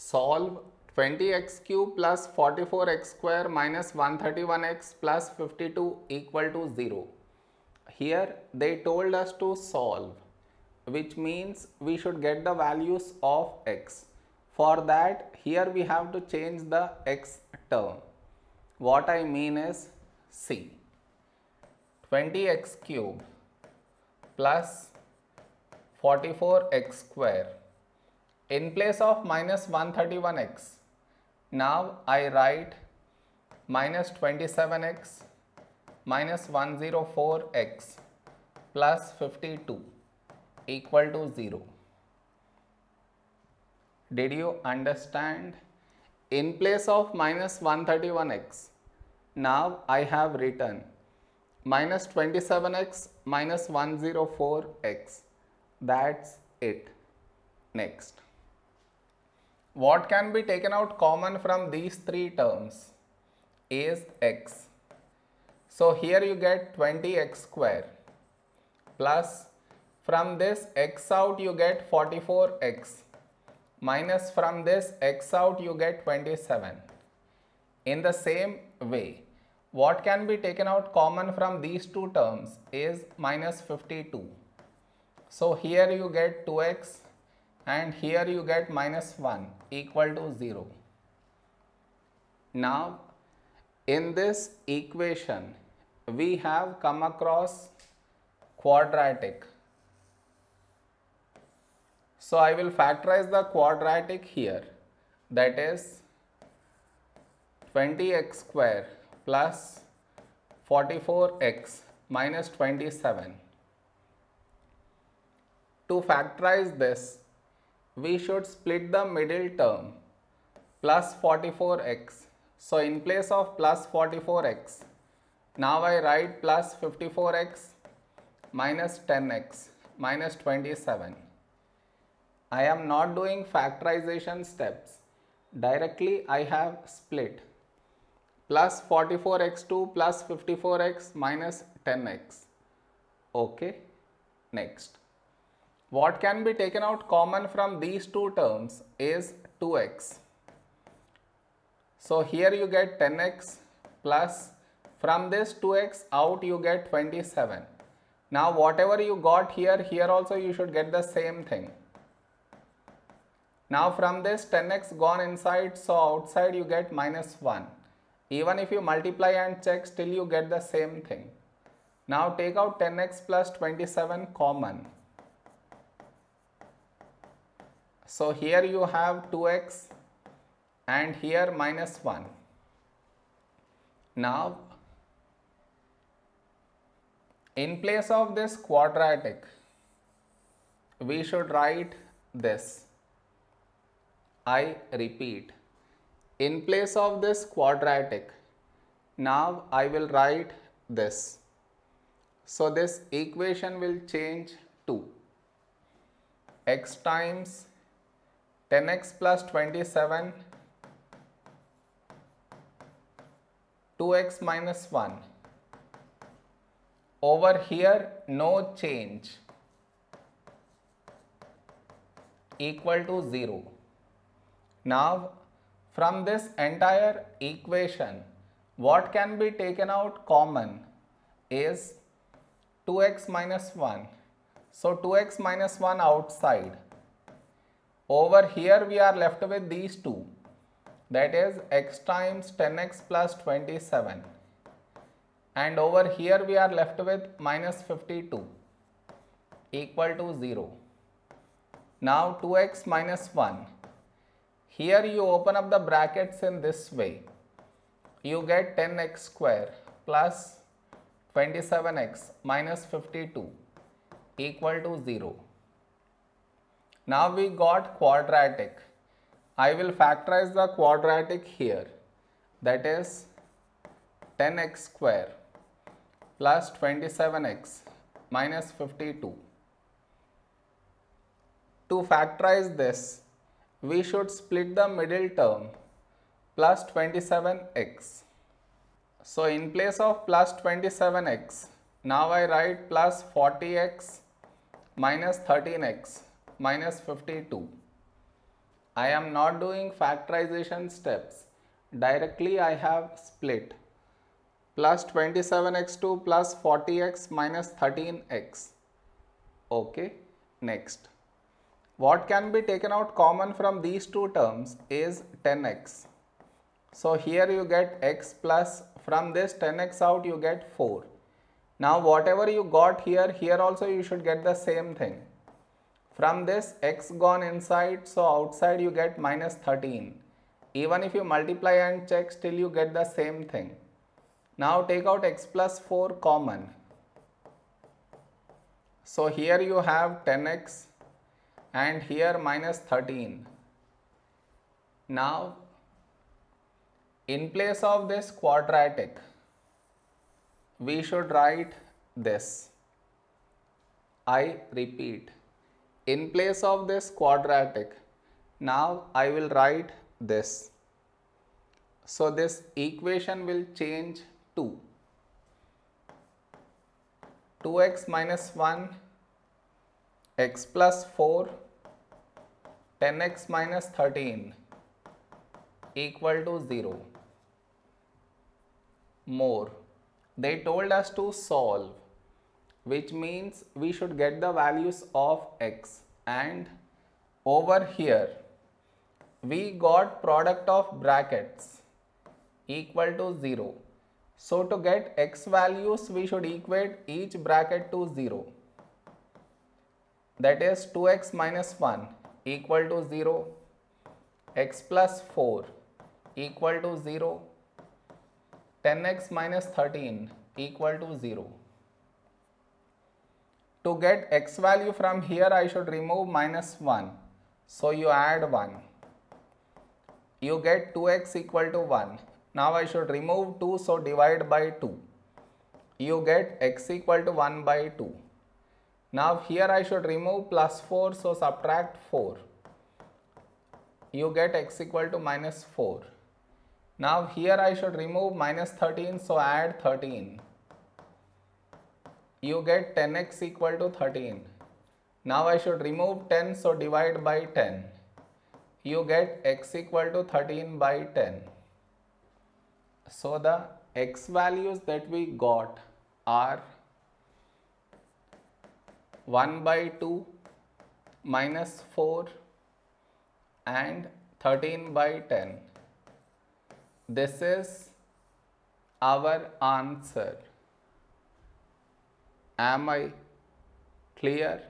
solve 20x cube plus 44x square minus 131x plus 52 equal to 0. Here they told us to solve which means we should get the values of x. For that here we have to change the x term. What I mean is see 20x cube plus 44x square in place of minus 131x now I write minus 27x minus 104x plus 52 equal to 0. Did you understand? In place of minus 131x, now I have written minus 27x minus 104x. That's it. Next. What can be taken out common from these three terms is x. So here you get 20x square plus from this x out you get 44x minus from this x out you get 27. In the same way, what can be taken out common from these two terms is minus 52. So here you get 2x and here you get minus 1 equal to 0. Now in this equation we have come across quadratic. So I will factorize the quadratic here that is 20x square plus 44x minus 27. To factorize this we should split the middle term plus 44x. So in place of plus 44x, now I write plus 54x minus 10x minus 27. I am not doing factorization steps. Directly I have split plus 44x2 plus 54x minus 10x. Okay, next. What can be taken out common from these two terms is 2x. So here you get 10x plus from this 2x out you get 27. Now whatever you got here, here also you should get the same thing. Now from this 10x gone inside, so outside you get minus 1. Even if you multiply and check, still you get the same thing. Now take out 10x plus 27 common. So here you have 2x and here minus 1. Now in place of this quadratic we should write this. I repeat in place of this quadratic now I will write this. So this equation will change to x times 10x plus 27 2x minus 1 over here no change. Equal to 0 now from this entire equation what can be taken out common is 2x minus 1 so 2x minus 1 outside over here we are left with these two that is x times 10x plus 27 and over here we are left with minus 52 equal to 0. Now 2x minus 1. Here you open up the brackets in this way. You get 10x square plus 27x minus 52 equal to 0. Now we got quadratic. I will factorize the quadratic here that is 10x square plus 27x minus 52. To factorize this, we should split the middle term plus 27x. So in place of plus 27x, now I write plus 40x minus 13x minus 52. I am not doing factorization steps. Directly I have split plus 27x2 plus 40x minus 13x. Okay, next. What can be taken out common from these two terms is 10x. So here you get x plus from this 10x out you get 4. Now whatever you got here, here also you should get the same thing. From this x gone inside, so outside you get minus 13. Even if you multiply and check, still you get the same thing. Now take out x plus 4 common. So here you have 10x and here minus 13. Now in place of this quadratic, we should write this. I repeat, in place of this quadratic, now I will write this. So this equation will change to 2x minus 1 x plus 4 10x minus 13 equal to 0 more. They told us to solve which means we should get the values of x and over here we got product of brackets equal to 0. So to get x values we should equate each bracket to 0 that is 2x minus 1 equal to 0 x plus 4 equal to 0 10x minus 13 equal to 0. To get x value from here I should remove minus 1. So you add 1. You get 2x equal to 1. Now I should remove 2 so divide by 2. You get x equal to 1 by 2. Now here I should remove plus 4 so subtract 4. You get x equal to minus 4. Now here I should remove minus 13 so add 13. You get 10x equal to 13. Now I should remove 10 so divide by 10. You get x equal to 13 by 10. So the x values that we got are 1 by 2 minus 4 and 13 by 10. This is our answer. Am I clear?